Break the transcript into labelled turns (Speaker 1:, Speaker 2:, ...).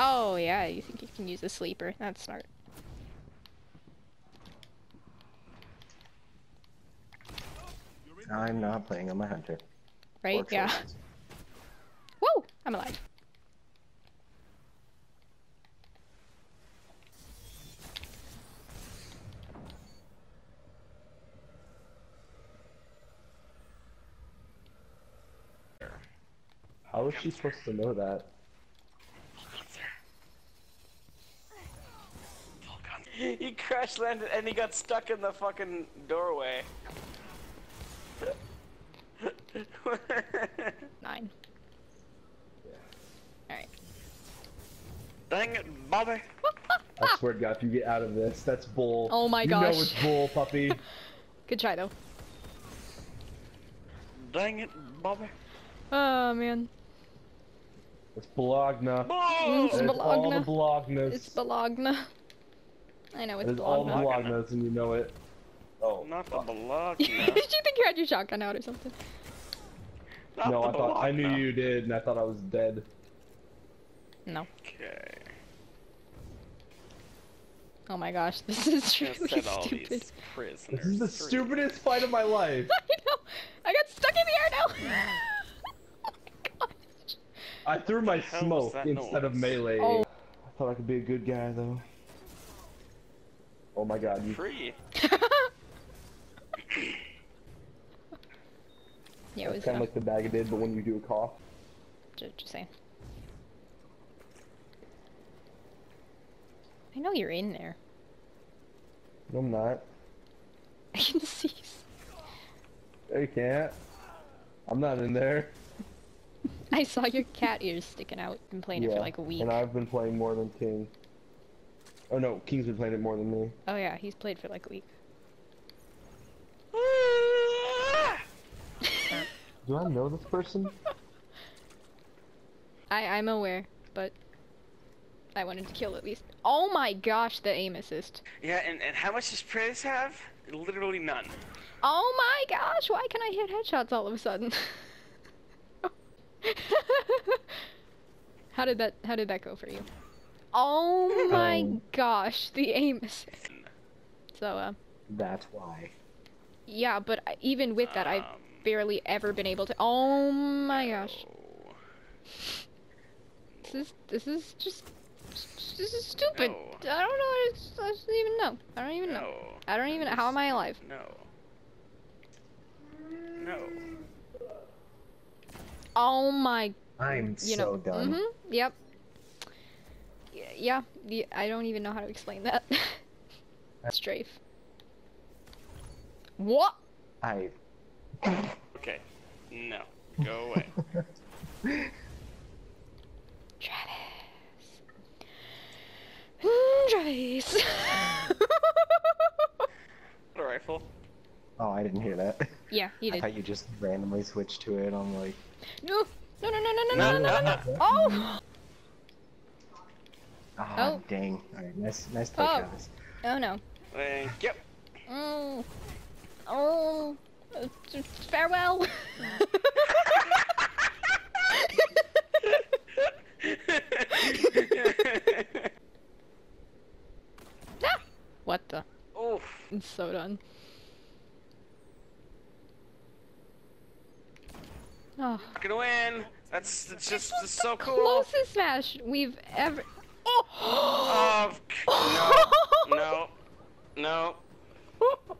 Speaker 1: Oh, yeah, you think you can use a sleeper. That's smart.
Speaker 2: I'm not playing. I'm a hunter.
Speaker 1: Right?
Speaker 2: Or
Speaker 1: Yeah.
Speaker 2: trophies.
Speaker 1: Whoa! I'm alive.
Speaker 3: How is she supposed to know that?
Speaker 4: He crash landed and he got stuck in the fucking doorway.
Speaker 1: Nine. Alright.
Speaker 4: Dang it, Bobby.
Speaker 3: I swear to God, if you get out of this, that's bull.
Speaker 1: Oh my
Speaker 3: you
Speaker 1: gosh.
Speaker 3: know it's bull, puppy.
Speaker 1: Good try, though.
Speaker 4: Dang it, Bobby.
Speaker 1: Oh, man.
Speaker 3: It's Bologna.
Speaker 4: Oh!
Speaker 1: It's
Speaker 3: It's all the
Speaker 1: Bologna.
Speaker 3: Bolognas.
Speaker 1: It's Bologna. I know it's
Speaker 3: It's all the
Speaker 1: Bologna.
Speaker 3: Bolognas, and you know it. Oh,
Speaker 4: Not the blog.
Speaker 1: Did you think you had your shotgun out or something?
Speaker 4: Not
Speaker 3: no, I thought I knew you did, and I thought I was dead.
Speaker 1: No.
Speaker 4: Okay.
Speaker 1: Oh my gosh, this is
Speaker 4: Gonna
Speaker 1: really stupid.
Speaker 3: This is the
Speaker 4: free.
Speaker 3: stupidest fight of my life.
Speaker 1: I know! I got stuck in the air now! oh my gosh.
Speaker 3: I threw my smoke
Speaker 4: that
Speaker 3: instead of melee.
Speaker 1: Oh.
Speaker 3: I thought I could be a good guy though. Oh my god, you
Speaker 4: Free.
Speaker 1: yeah, it was
Speaker 3: kind of like the bag it did, but when you do a cough.
Speaker 1: ju- just saying. I know you're in there.
Speaker 3: No, I'm not.
Speaker 1: I can see.
Speaker 3: No, you can't. I'm not in there.
Speaker 1: I saw your cat ears sticking out. Been playing it for like a week.
Speaker 3: And I've been playing more than King. Oh no, King's been playing it more than me.
Speaker 1: Oh yeah, he's played for like a week.
Speaker 3: Do I know this person?
Speaker 1: I I'm aware, but I wanted to kill at least. Oh my gosh, the aim assist.
Speaker 4: Yeah, and, and how much does Praise have? Literally none.
Speaker 1: Oh my gosh, why can I hit headshots all of a sudden? how did that how did that go for you? Oh my
Speaker 2: Um.
Speaker 1: gosh, the aim assist. So uh
Speaker 2: That's why.
Speaker 1: yeah, but even with that I've
Speaker 4: Um,
Speaker 1: barely ever been able to Oh my gosh.
Speaker 4: no.
Speaker 1: This is this is just this is stupid.
Speaker 4: No.
Speaker 1: I don't know. I don't even know. I don't even know. I don't even. How am I alive?
Speaker 4: No. No.
Speaker 1: Oh my.
Speaker 2: I'm
Speaker 1: You
Speaker 2: so
Speaker 1: know.
Speaker 2: done.
Speaker 1: Mhm. Yep. Y- Yeah. The, I don't even know how to explain that. Strafe. What?
Speaker 2: I.
Speaker 4: Okay. No. Go away.
Speaker 1: Travis. Mm, Travis.
Speaker 4: a rifle.
Speaker 2: Oh, I didn't hear that.
Speaker 1: yeah, he
Speaker 2: I thought you just randomly switched to it. I'm like,
Speaker 1: No. No, no, no, no, no,
Speaker 4: No,
Speaker 1: no, no, no, no.
Speaker 4: no.
Speaker 1: Oh! Oh.
Speaker 2: dang. Alright, nice, nice play,
Speaker 1: Oh.
Speaker 2: Travis.
Speaker 1: Oh no.
Speaker 4: Thank you.
Speaker 1: Oh. Oh. Uh, farewell. Ah! What the?
Speaker 4: Oof.
Speaker 1: It's so done. Oh.
Speaker 4: Not gonna win. That's, that's just that's so cool.
Speaker 1: Closest smash we've ever. oh,
Speaker 4: no, no, no.